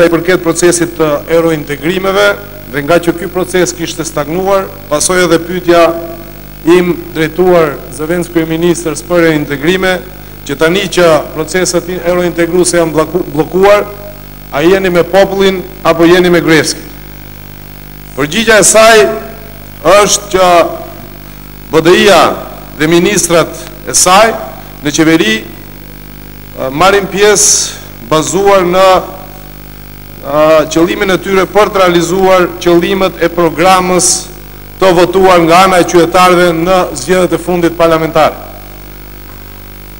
Sa i përket procesit të eurointegrimeve dhe ngaqë ky proces kishte stagnuar, pasoi edhe pyetja ime drejtuar zëvendëskryeministres për eurointegrime, që tani që proceset eurointegruese janë bllokuar, a jeni me popullin apo jeni me Gruevski? Përgjigja e saj është që BDI-ja dhe ministrat e saj në qeveri marrim pjesë bazuar në qëllimin e tyre për të realizuar qëllimet e programës të votuar nga ana e qytetarëve në zgjedhjet e fundit parlamentare.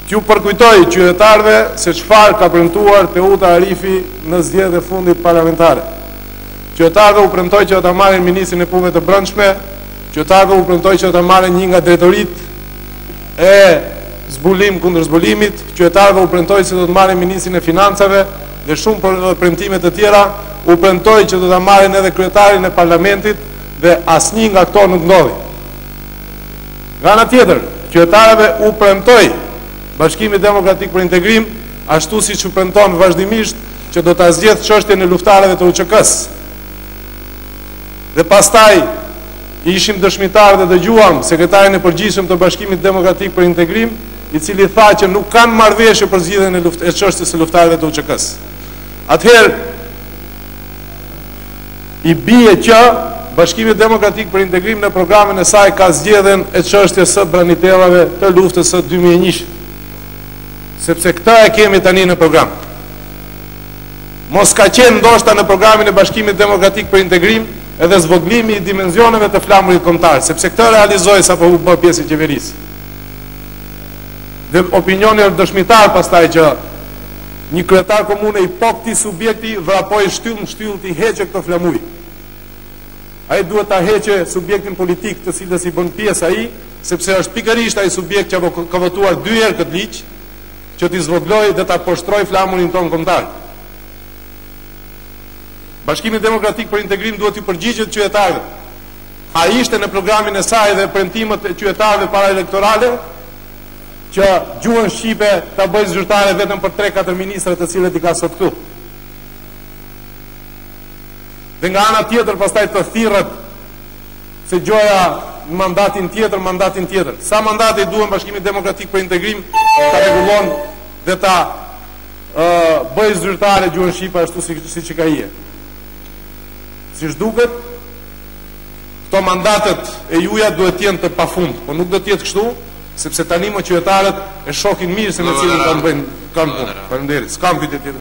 T'ju përkujtoj qytetarëve se çfarë ka premtuar Teuta Arifi në zgjedhjet e fundit parlamentare. Qytetarëve u premtoi që do ta marrin Ministrinë e Punëve të Brendshme, qytetarëve u premtoi që do ta marrin një nga drejtoritë e zbulim-kundërzbulimit, qytetarëve u premtoi se do të marrin Ministrinë e Financave dhe shumë për premtime të tjera, u premtoi që do ta marrin edhe kryetarin e parlamentit dhe asnjë nga këto nuk ndodhi. Nga ana tjetër, qytetarëve u premtoi Bashkimi Demokratik për Integrim, ashtu siç u premton vazhdimisht që do ta zgjedh çështjen e luftëtarëve të UÇK-së. Dhe pastaj Ishim dëshmitarë dhe dëgjuam sekretarin e përgjithshëm të Bashkimit Demokratik për Integrim, i cili tha që nuk kanë marrëveshje për zgjidhjen e çështjes së luftëtarëve të UÇK-së. Atëherë i bie që Bashkimi Demokratik për Integrim në programin e saj ka zgjedhjen e çështjes së branitelave të luftës së dy mijë e njëshit, sepse këtë e kemi tani në program. Mos ka qenë ndoshta në programin e Bashkimit Demokratik për Integrim Edhe zvogëlimi i dimensioneve të Flamurit Kombëtar, sepse këtë realizoi sapo u bë pjesë e qeverisë. Dhe opinioni është dëshmitar pastaj që një kryetar komune i po këtij subjekti vrapoi shtyllë më shtyllë t'i heqë këto flamuj. Ai duhet ta heqë subjektin politik te cili bën pjesë ai, sepse është pikërisht ai subjekt që ka votuar dy herë këtë ligj, që t'i zvogëlojë dhe ta poshtërojë flamurin tonë kombëtar. Bashkimi Demokratik për Integrim duhet t'ju përgjigjet qytetarëve. A ishte në programin e saj dhe premtimet e qytetarëve paraelektorale që gjuhën shqipe ta bëjë zyrtare vetëm për tre-katër ministrat të cilët i ka sot këtu? Dhe nga ana tjetër pastaj të thirret se gjoja mandatin tjetër, mandatin tjetër. Sa mandate i duhen Bashkimit Demokratik për Integrim ta rregullon dhe ta bëjë zyrtare gjuhën shqipe ashtu si siç i ka hije. Siç duket, këto mandatet e juja duhet të jenë të pafund, po nuk do të jetë kështu, sepse tanimë qytetarët e shohin mirë se me cilin kanë bëjnë kanë punë. Faleminderit. S'kam pyetje tjetër.